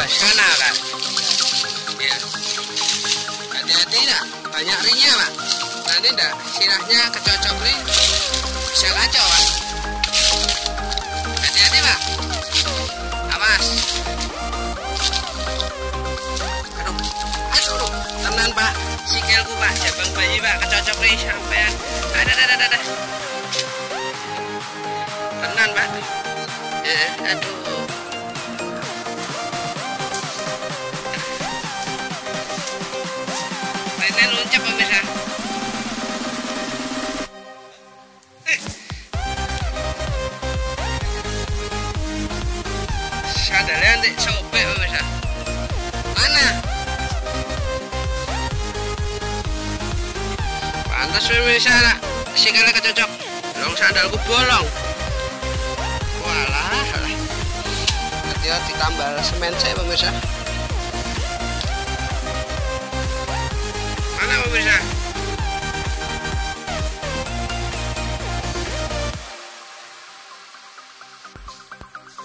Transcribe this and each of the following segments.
bebas sana kan ya hati-hati nak, banyak ringnya pak. Nanti ndak sirahnya kecocok ring bisa kacau pak. Hati-hati pak. Awas. Aduh. Aduh tenang pak. Sikelku pak. Jabang bayi pak. Kecocok ring sampai ada ada ada ada tenang pak. Eh, aduh. Rene loncat pemirsa Sadalnya nanti sobek pemirsa Mana? Pantas pemirsa nak Sikilnya kecocok. Dong sandalku bolong. Walah Hati-hati tambal semen saya pemirsa Mana pemirsa?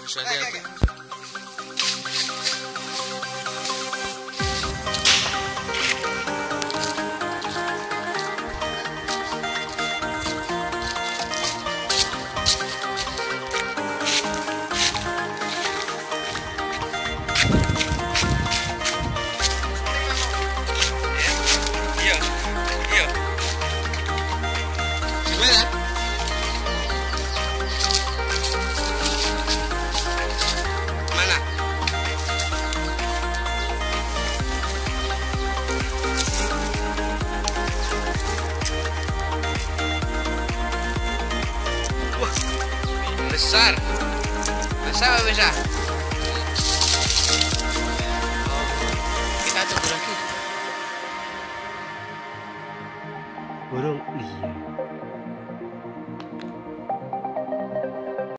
Bisa hati-hati besar. Besar besar? Kita coba lagi. burung iya